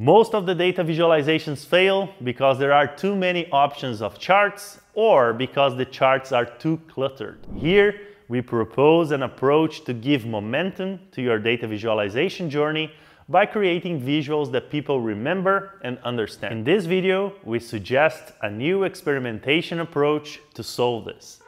Most of the data visualizations fail because there are too many options of charts or because the charts are too cluttered. Here, we propose an approach to give momentum to your data visualization journey by creating visuals that people remember and understand. In this video, we suggest a new experimentation approach to solve this.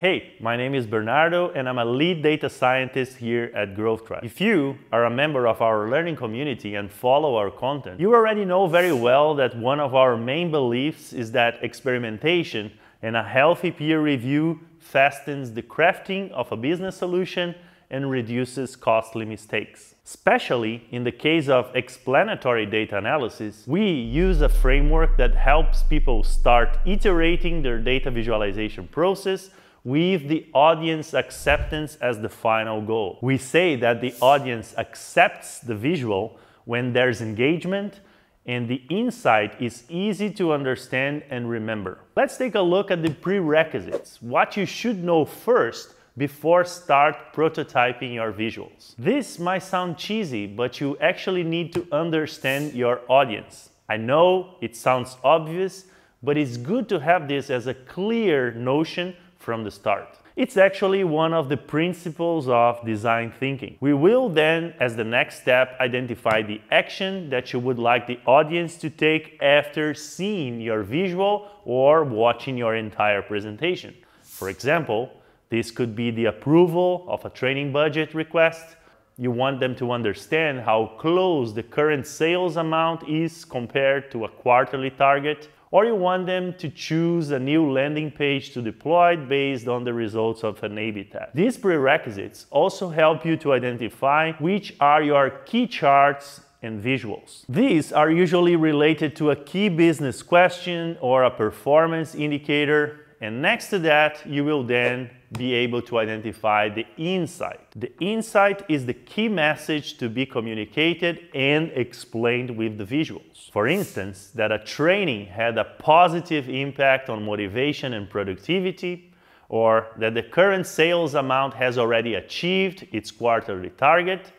Hey, my name is Bernardo and I'm a lead data scientist here at Growth Tribe. If you are a member of our learning community and follow our content, you already know very well that one of our main beliefs is that experimentation and a healthy peer review fastens the crafting of a business solution and reduces costly mistakes. Especially in the case of explanatory data analysis, we use a framework that helps people start iterating their data visualization process with the audience acceptance as the final goal. We say that the audience accepts the visual when there's engagement and the insight is easy to understand and remember. Let's take a look at the prerequisites, what you should know first before start prototyping your visuals. This might sound cheesy, but you actually need to understand your audience. I know it sounds obvious, but it's good to have this as a clear notion from the start. It's actually one of the principles of design thinking. We will then, as the next step, identify the action that you would like the audience to take after seeing your visual or watching your entire presentation. For example, this could be the approval of a training budget request. You want them to understand how close the current sales amount is compared to a quarterly target or you want them to choose a new landing page to deploy based on the results of an A-B test. These prerequisites also help you to identify which are your key charts and visuals. These are usually related to a key business question or a performance indicator and next to that, you will then be able to identify the insight. The insight is the key message to be communicated and explained with the visuals. For instance, that a training had a positive impact on motivation and productivity, or that the current sales amount has already achieved its quarterly target,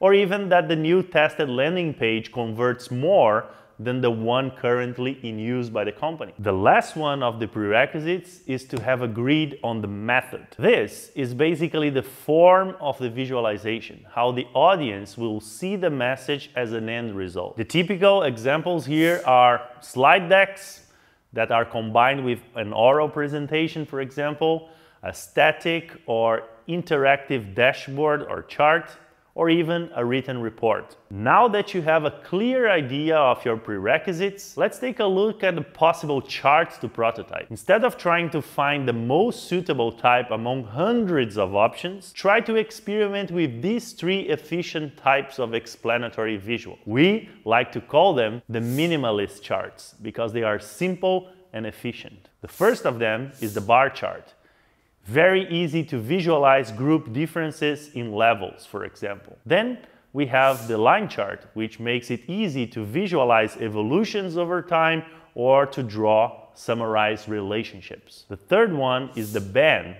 or even that the new tested landing page converts more than the one currently in use by the company. The last one of the prerequisites is to have agreed on the method. This is basically the form of the visualization, how the audience will see the message as an end result. The typical examples here are slide decks that are combined with an oral presentation, for example, a static or interactive dashboard or chart, or even a written report. Now that you have a clear idea of your prerequisites, let's take a look at the possible charts to prototype. Instead of trying to find the most suitable type among hundreds of options, try to experiment with these three efficient types of explanatory visual. We like to call them the minimalist charts because they are simple and efficient. The first of them is the bar chart. Very easy to visualize group differences in levels, for example. Then we have the line chart, which makes it easy to visualize evolutions over time or to draw summarized relationships. The third one is the BAN,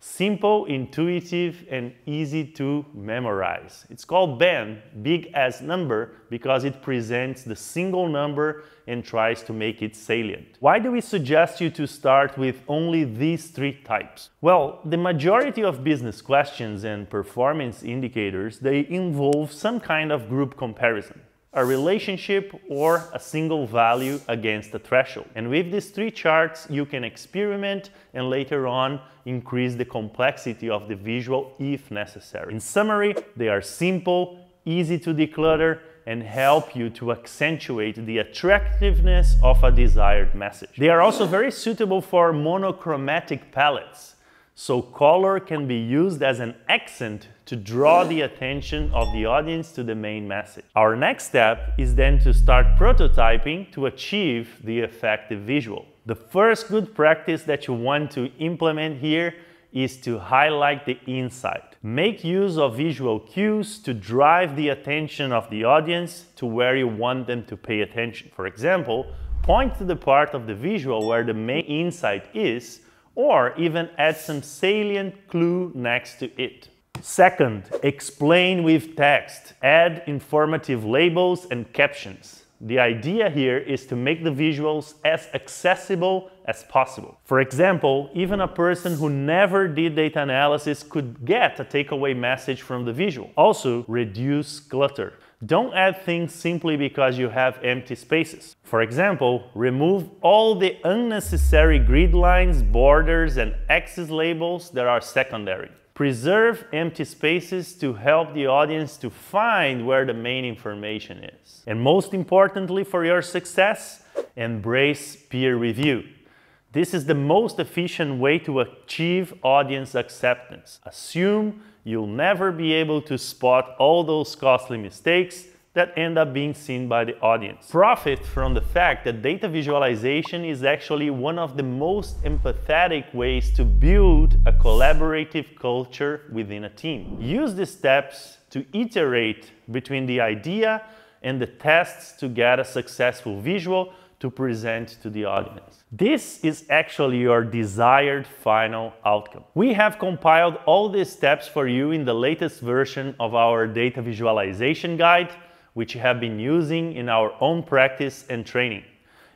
Simple, intuitive, and easy to memorize. It's called BAN, big ass number, because it presents the single number and tries to make it salient. Why do we suggest you to start with only these three types? Well, the majority of business questions and performance indicators, they involve some kind of group comparison a relationship or a single value against a threshold. And with these three charts, you can experiment and later on increase the complexity of the visual if necessary. In summary, they are simple, easy to declutter, and help you to accentuate the attractiveness of a desired message. They are also very suitable for monochromatic palettes so color can be used as an accent to draw the attention of the audience to the main message. Our next step is then to start prototyping to achieve the effective visual. The first good practice that you want to implement here is to highlight the insight. Make use of visual cues to drive the attention of the audience to where you want them to pay attention. For example, point to the part of the visual where the main insight is or even add some salient clue next to it. Second, explain with text. Add informative labels and captions. The idea here is to make the visuals as accessible as possible. For example, even a person who never did data analysis could get a takeaway message from the visual. Also, reduce clutter. Don't add things simply because you have empty spaces. For example, remove all the unnecessary grid lines, borders, and axis labels that are secondary. Preserve empty spaces to help the audience to find where the main information is. And most importantly for your success, embrace peer review. This is the most efficient way to achieve audience acceptance. Assume you'll never be able to spot all those costly mistakes that end up being seen by the audience. Profit from the fact that data visualization is actually one of the most empathetic ways to build a collaborative culture within a team. Use the steps to iterate between the idea and the tests to get a successful visual to present to the audience. This is actually your desired final outcome. We have compiled all these steps for you in the latest version of our data visualization guide which we have been using in our own practice and training.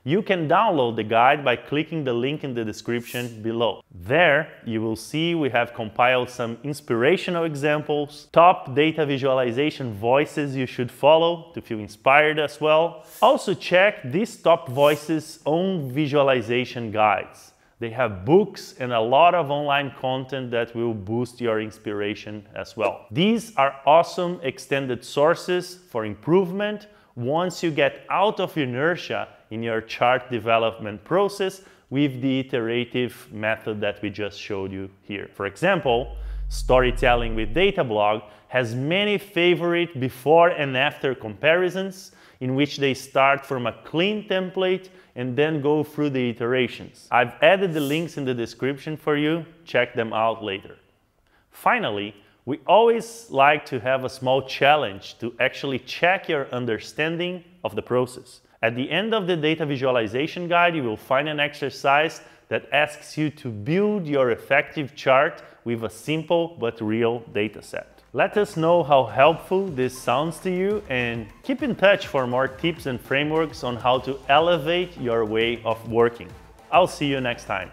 You can download the guide by clicking the link in the description below. There, you will see we have compiled some inspirational examples, top data visualization voices you should follow to feel inspired as well. Also check these top voices' own visualization guides. They have books and a lot of online content that will boost your inspiration as well. These are awesome extended sources for improvement once you get out of inertia in your chart development process with the iterative method that we just showed you here. For example, Storytelling with Data blog has many favorite before and after comparisons in which they start from a clean template and then go through the iterations. I've added the links in the description for you, check them out later. Finally, we always like to have a small challenge to actually check your understanding of the process. At the end of the data visualization guide, you will find an exercise that asks you to build your effective chart with a simple but real data set. Let us know how helpful this sounds to you and keep in touch for more tips and frameworks on how to elevate your way of working. I'll see you next time.